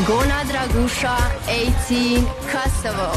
Gona Dragusha 18 Kosovo.